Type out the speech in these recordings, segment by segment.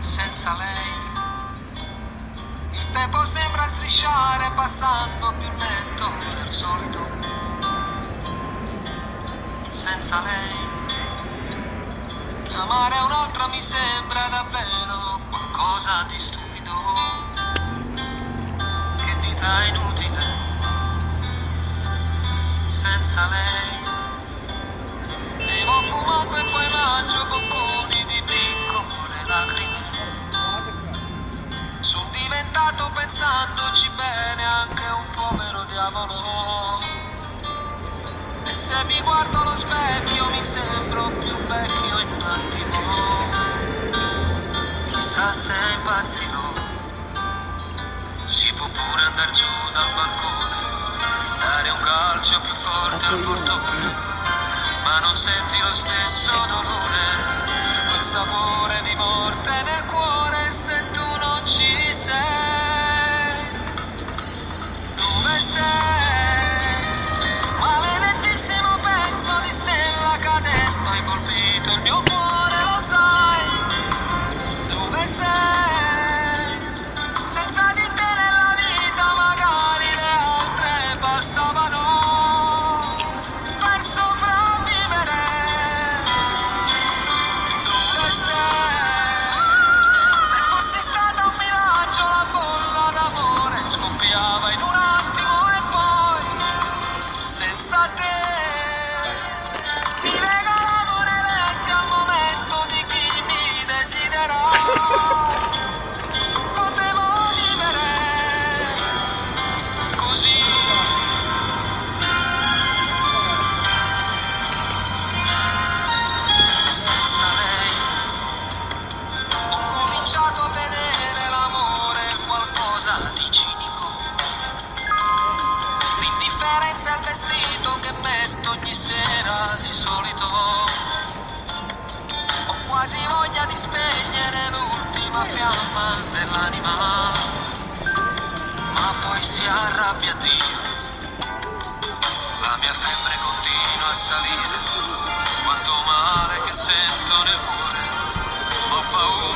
Senza lei il tempo sembra strisciare passando più lento del solito. Senza lei chiamare un'altra mi sembra davvero qualcosa di stupido. Che vita inutile senza lei. Fumato e diventato pensandoci bene anche un povero diavolo. E se mi guardo allo specchio mi sembro più vecchio in un attimo. Chissà se impazzirò. Si può pure andare giù dal balcone, dare un calcio più forte al portone, ma non senti lo stesso dolore, ogni sera di solito. Ho quasi voglia di spegnere l'ultima fiamma dell'anima, ma poi si arrabbia Dio. La mia febbre continua a salire, quanto male che sento nel cuore. Ho paura,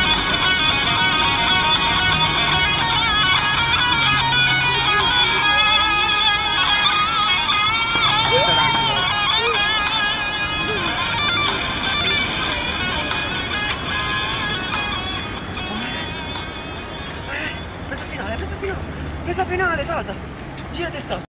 presa finale, guarda, gira testa.